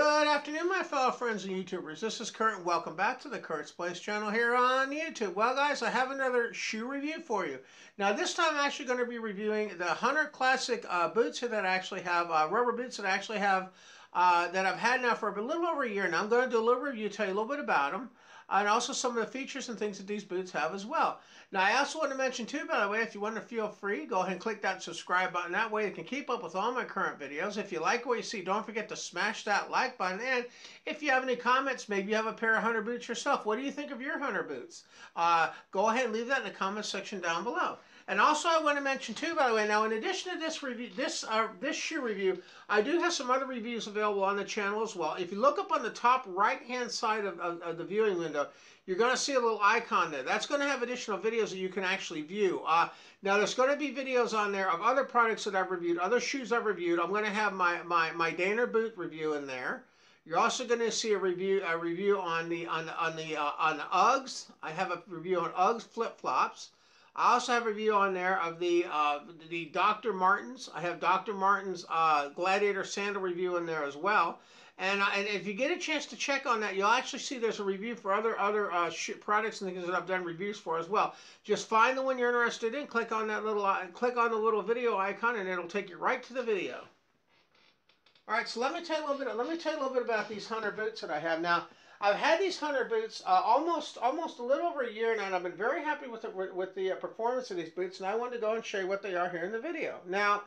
Good afternoon, my fellow friends and YouTubers. This is Kurt, and welcome back to the Kurt's Place channel here on YouTube. Well, guys, I have another shoe review for you. Now, this time I'm actually going to be reviewing the Hunter Classic uh, boots that I actually have, uh, rubber boots that I actually have, uh, that I've had now for a little over a year now. I'm going to do a little review, tell you a little bit about them and also some of the features and things that these boots have as well. Now, I also want to mention too, by the way, if you want to feel free, go ahead and click that subscribe button. That way you can keep up with all my current videos. If you like what you see, don't forget to smash that like button. And if you have any comments, maybe you have a pair of Hunter boots yourself. What do you think of your Hunter boots? Uh, go ahead and leave that in the comment section down below. And also, I want to mention too, by the way, now in addition to this review, this uh, this shoe review, I do have some other reviews available on the channel as well. If you look up on the top right-hand side of, of, of, the viewing window, you're going to see a little icon there. That's going to have additional videos that you can actually view. Uh, now, there's going to be videos on there of other products that I've reviewed, other shoes I've reviewed. I'm going to have my my my Danner boot review in there. You're also going to see a review a review on the on the on the uh, on the Uggs. I have a review on Uggs flip flops. I also have a review on there of the uh, the Dr. Martens. I have Dr. Martens uh, Gladiator sandal review in there as well. And, uh, and if you get a chance to check on that, you'll actually see there's a review for other other uh, products and things that I've done reviews for as well. Just find the one you're interested in, click on that little uh, click on the little video icon, and it'll take you right to the video. All right, so let me tell you a little bit. Let me tell you a little bit about these Hunter boots that I have now. I've had these Hunter boots uh, almost almost a little over a year now, and I've been very happy with the, with the uh, performance of these boots, and I wanted to go and show you what they are here in the video. Now,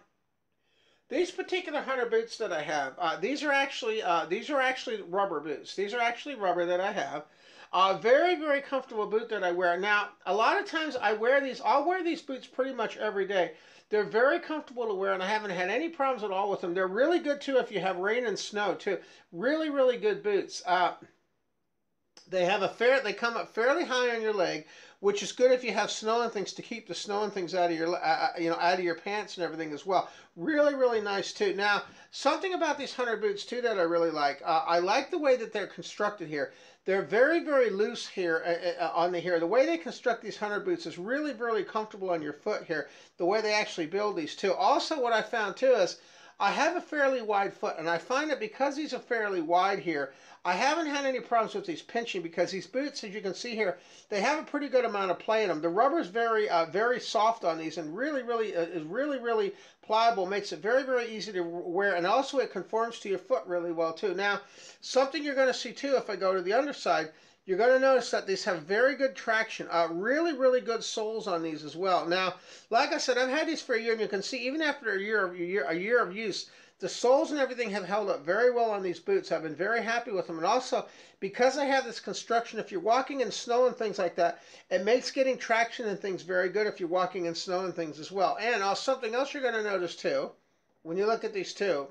these particular Hunter boots that I have, uh, these are actually uh, these are actually rubber boots. These are actually rubber that I have. A very very comfortable boot that I wear. Now, a lot of times I wear these. I'll wear these boots pretty much every day. They're very comfortable to wear, and I haven't had any problems at all with them. They're really good too if you have rain and snow too. Really really good boots. They have a fair. They come up fairly high on your leg, which is good if you have snow and things to keep the snow and things out of your, uh, uh, you know, out of your pants and everything as well. Really, really nice too. Now, something about these Hunter boots too that I really like. Uh, I like the way that they're constructed here. They're very, very loose here uh, uh, on the here. The way they construct these Hunter boots is really, really comfortable on your foot here. The way they actually build these too. Also, what I found too is I have a fairly wide foot, and I find that because these are fairly wide here, I haven't had any problems with these pinching because these boots, as you can see here, they have a pretty good amount of play in them. The rubber is very, uh, very soft on these and really, really, uh, is really, really pliable. Makes it very, very easy to wear, and also it conforms to your foot really well too. Now, something you're going to see too if I go to the underside, you're going to notice that these have very good traction. Uh, really, really good soles on these as well. Now, like I said, I've had these for a year, and you can see even after a year of a year, a year of use, the soles and everything have held up very well on these boots. I've been very happy with them. And also, because I have this construction, if you're walking in snow and things like that, it makes getting traction and things very good if you're walking in snow and things as well. And also, something else you're going to notice too, when you look at these two,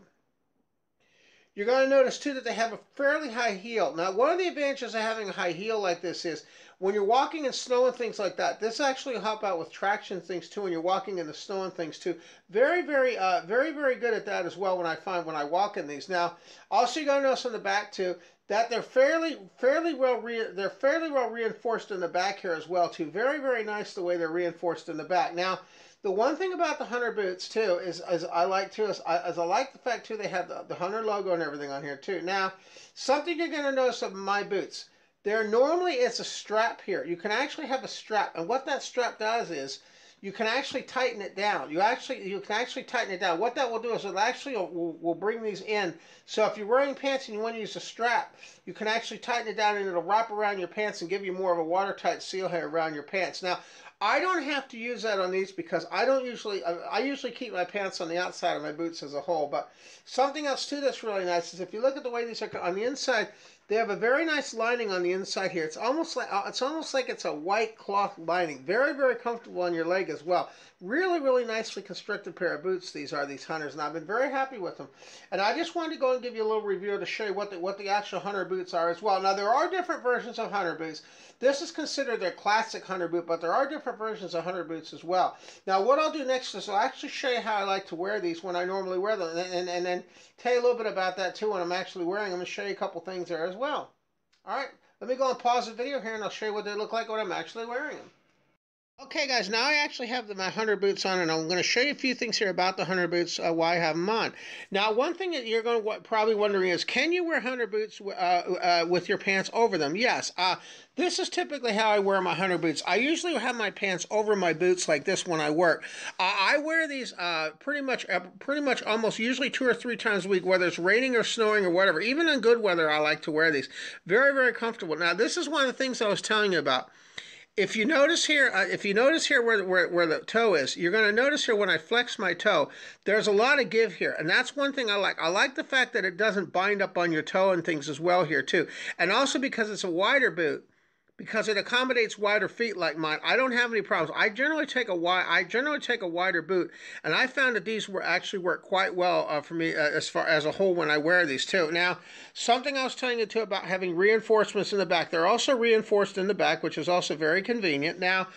you're going to notice too that they have a fairly high heel. Now, one of the advantages of having a high heel like this is when you're walking in snow and things like that, this actually will help out with traction things too when you're walking in the snow and things too. Very, very, uh, very, very good at that as well when I find when I walk in these. Now, also you're going to notice on the back too that they're fairly, fairly well, they're fairly well reinforced in the back here as well too. Very, very nice the way they're reinforced in the back. Now, the one thing about the Hunter boots too is, as I like too is I, as I like the fact too they have the, the Hunter logo and everything on here too. Now, something you're going to notice of my boots, there normally is a strap here. You can actually have a strap, and what that strap does is you can actually tighten it down. You actually you can actually tighten it down. What that will do is it actually will, will bring these in. So if you're wearing pants and you want to use a strap, you can actually tighten it down and it'll wrap around your pants and give you more of a watertight seal here around your pants. Now, I don't have to use that on these because I don't usually, I usually keep my pants on the outside of my boots as a whole. But something else too that's really nice is if you look at the way these are on the inside, they have a very nice lining on the inside here. It's almost like uh, it's almost like it's a white cloth lining. Very, very comfortable on your leg as well. Really, really nicely constructed pair of boots these are, these Hunters, and I've been very happy with them. And I just wanted to go and give you a little review to show you what the, what the actual Hunter boots are as well. Now, there are different versions of Hunter boots. This is considered their classic Hunter boot, but there are different versions of Hunter boots as well. Now, what I'll do next is I'll actually show you how I like to wear these when I normally wear them, and, and, and then tell you a little bit about that too when I'm actually wearing them and show you a couple things there as well. All right, let me go and pause the video here and I'll show you what they look like when I'm actually wearing them. Okay, guys, now I actually have the, my Hunter boots on, and I'm going to show you a few things here about the Hunter boots, uh, why I have them on. Now, one thing that you're going to probably wondering is, can you wear Hunter boots uh, uh, with your pants over them? Yes. Uh, this is typically how I wear my Hunter boots. I usually have my pants over my boots like this when I work. Uh, I wear these uh, pretty much, pretty much almost usually two or three times a week, whether it's raining or snowing or whatever. Even in good weather, I like to wear these. Very, very comfortable. Now, this is one of the things I was telling you about if you notice here, uh, if you notice here where, where, where the toe is, you're going to notice here when I flex my toe, there's a lot of give here. And that's one thing I like. I like the fact that it doesn't bind up on your toe and things as well here too. And also because it's a wider boot, because it accommodates wider feet like mine. I don't have any problems. I generally take a wide, I generally take a wider boot, and I found that these were actually work quite well uh, for me uh, as far as a whole when I wear these too. Now, something I was telling you too about having reinforcements in the back. They're also reinforced in the back, which is also very convenient. Now,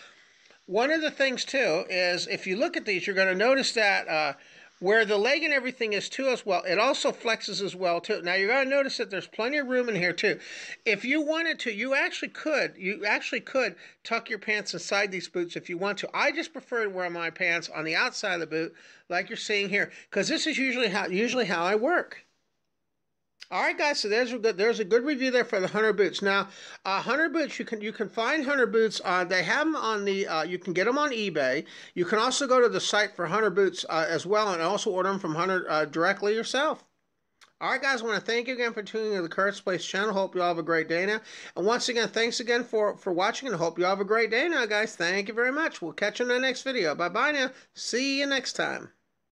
one of the things too is if you look at these, you're going to notice that. Uh, where the leg and everything is too as well, it also flexes as well too. Now you're going to notice that there's plenty of room in here too. If you wanted to, you actually could, you actually could tuck your pants inside these boots if you want to. I just prefer to wear my pants on the outside of the boot like you're seeing here because this is usually how usually how I work. All right, guys. So there's a good there's a good review there for the Hunter boots. Now, uh, Hunter boots you can you can find Hunter boots. Uh, they have them on the uh, you can get them on eBay. You can also go to the site for Hunter boots uh, as well, and also order them from Hunter uh, directly yourself. All right, guys. I want to thank you again for tuning in to the Kurt's Place channel. Hope you all have a great day now. And once again, thanks again for for watching, and hope you all have a great day now, guys. Thank you very much. We'll catch you in the next video. Bye bye now. See you next time.